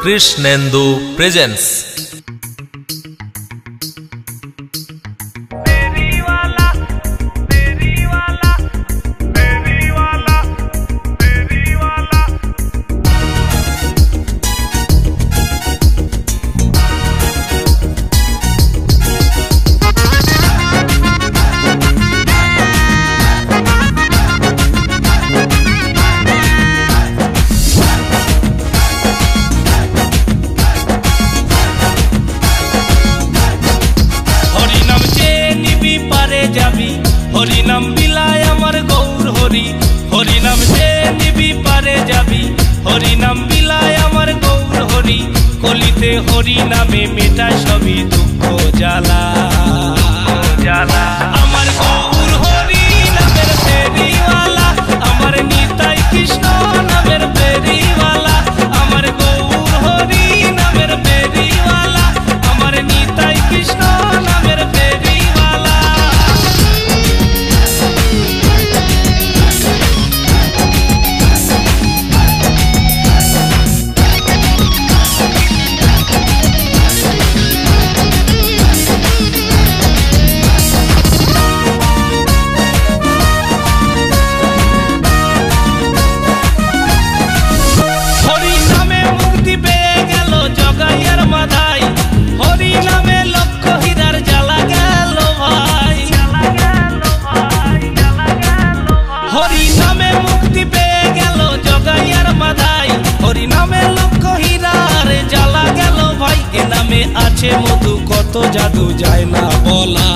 Krishnendu presents. Hari নাম বিলায় আমার গৌর হরি কলিতে হরি নামে মেটায় সবই দুঃখ জ্বালা। মতো কত জাদু যায় না বলা।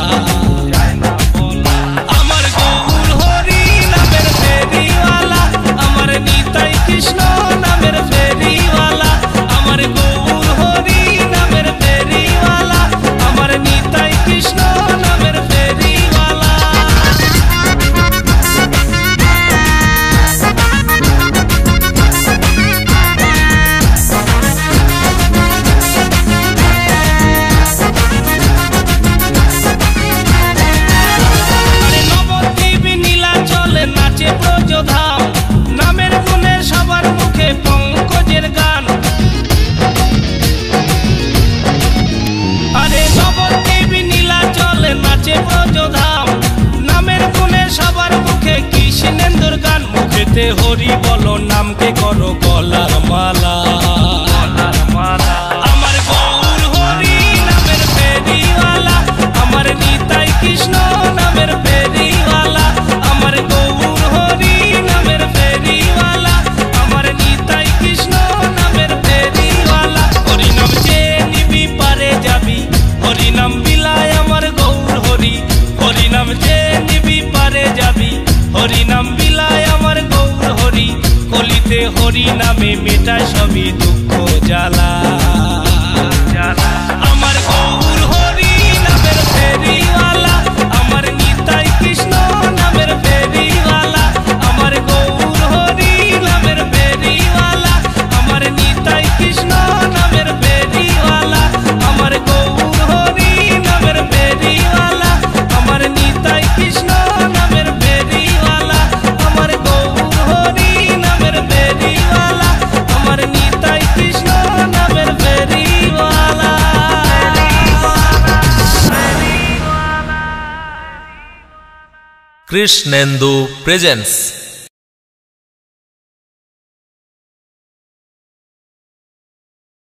হরি বলো নামকে করো হরি নামে মেটায় সবই দুঃখ। Krishnendu presents